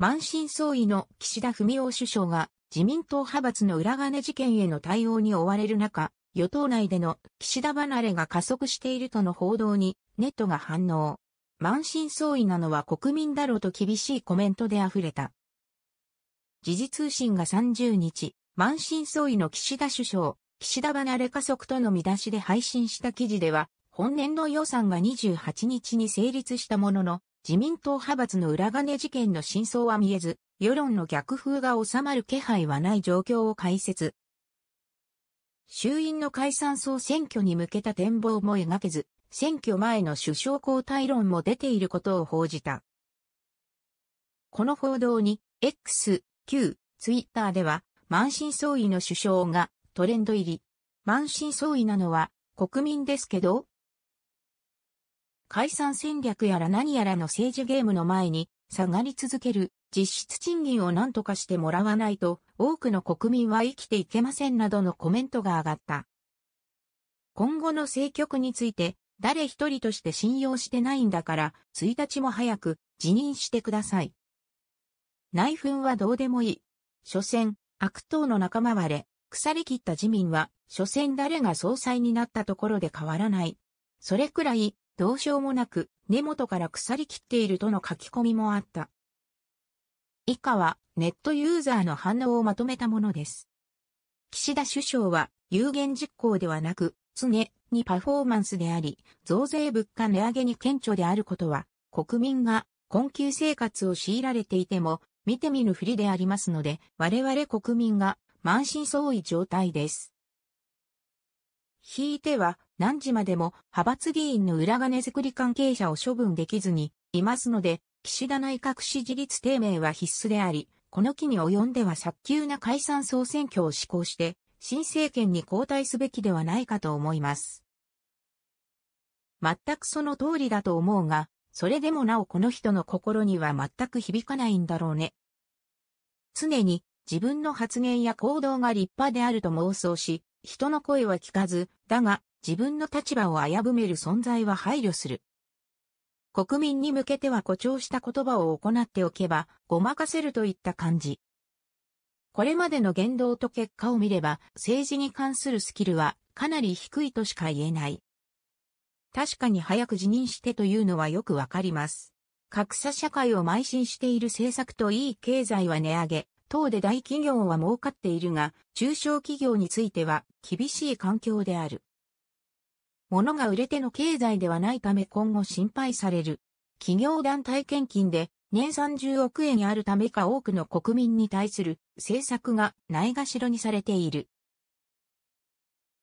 満身創痍の岸田文雄首相が自民党派閥の裏金事件への対応に追われる中、与党内での岸田離れが加速しているとの報道にネットが反応。満身創痍なのは国民だろうと厳しいコメントで溢れた。時事通信が30日、満身創痍の岸田首相、岸田離れ加速との見出しで配信した記事では、本年度予算が28日に成立したものの、自民党派閥の裏金事件の真相は見えず、世論の逆風が収まる気配はない状況を解説。衆院の解散総選挙に向けた展望も描けず、選挙前の首相交代論も出ていることを報じた。この報道に、X、Q、Twitter では、満身創痍の首相がトレンド入り。満身創痍なのは国民ですけど解散戦略やら何やらの政治ゲームの前に下がり続ける実質賃金を何とかしてもらわないと多くの国民は生きていけませんなどのコメントが上がった。今後の政局について誰一人として信用してないんだから1日も早く辞任してください。内紛はどうでもいい。所詮、悪党の仲間割れ、腐り切った自民は、所詮誰が総裁になったところで変わらない。それくらい、どうしようもなく根元から腐りきっているとの書き込みもあった。以下はネットユーザーの反応をまとめたものです。岸田首相は有言実行ではなく常にパフォーマンスであり、増税物価値上げに顕著であることは国民が困窮生活を強いられていても見て見ぬふりでありますので我々国民が満身創痍状態です。引いては何時までも派閥議員の裏金作り関係者を処分できずにいますので、岸田内閣支持率低迷は必須であり、この期に及んでは早急な解散総選挙を施行して、新政権に交代すべきではないかと思います。全くその通りだと思うが、それでもなおこの人の心には全く響かないんだろうね。常に自分の発言や行動が立派であると妄想し、人の声は聞かず、だが自分の立場を危ぶめる存在は配慮する。国民に向けては誇張した言葉を行っておけば、ごまかせるといった感じ。これまでの言動と結果を見れば、政治に関するスキルはかなり低いとしか言えない。確かに早く辞任してというのはよくわかります。格差社会を邁進している政策といい経済は値上げ、等で大企業は儲かっているが、中小企業については厳しい環境である。物が売れての経済ではないため今後心配される。企業団体献金で年30億円あるためか多くの国民に対する政策がないがしろにされている。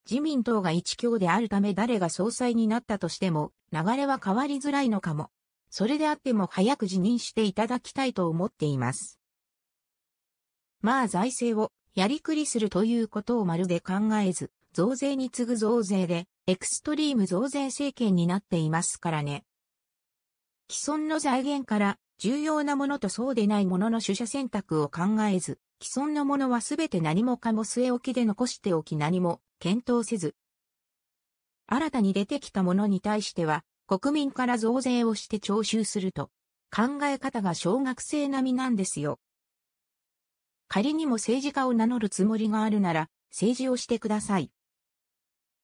自民党が一強であるため誰が総裁になったとしても流れは変わりづらいのかも。それであっても早く辞任していただきたいと思っています。まあ財政をやりくりするということをまるで考えず、増税に次ぐ増税でエクストリーム増税政権になっていますからね。既存の財源から重要なものとそうでないものの取捨選択を考えず、既存のものはすべて何もかも据え置きで残しておき何も検討せず、新たに出てきたものに対しては国民から増税をして徴収すると考え方が小学生並みなんですよ。仮にも政治家を名乗るつもりがあるなら政治をしてください。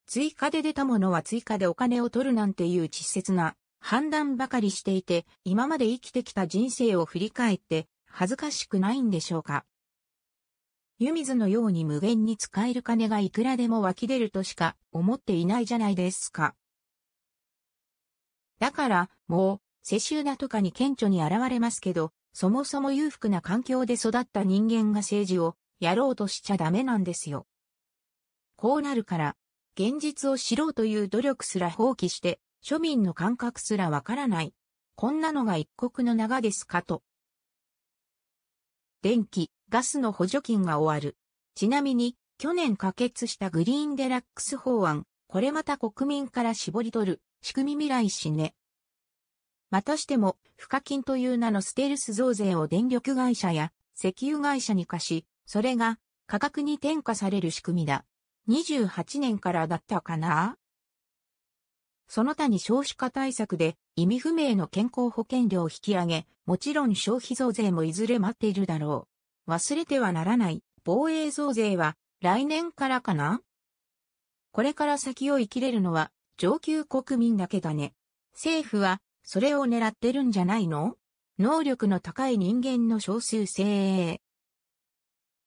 追加で出たものは追加でお金を取るなんていう稚拙な判断ばかりしていて、今まで生きてきた人生を振り返って恥ずかしくないんでしょうか。湯水のように無限に使える金がいくらでも湧き出るとしか思っていないじゃないですか。だから、もう、世襲だとかに顕著に現れますけど、そもそも裕福な環境で育った人間が政治をやろうとしちゃダメなんですよ。こうなるから、現実を知ろうという努力すら放棄して、庶民の感覚すらわからない。こんなのが一国の長ですかと。電気、ガスの補助金が終わる。ちなみに、去年可決したグリーンデラックス法案、これまた国民から絞り取る、仕組み未来しね。またしても、賦課金という名のステルス増税を電力会社や石油会社に課し、それが価格に転嫁される仕組みだ。28年からだったかな？その他に少子化対策で意味不明の健康保険料を引き上げ、もちろん消費増税もいずれ待っているだろう。忘れてはならない防衛増税は来年からかな？これから先を生きれるのは上級国民だけだね。政府はそれを狙ってるんじゃないの？能力の高い人間の少数精鋭。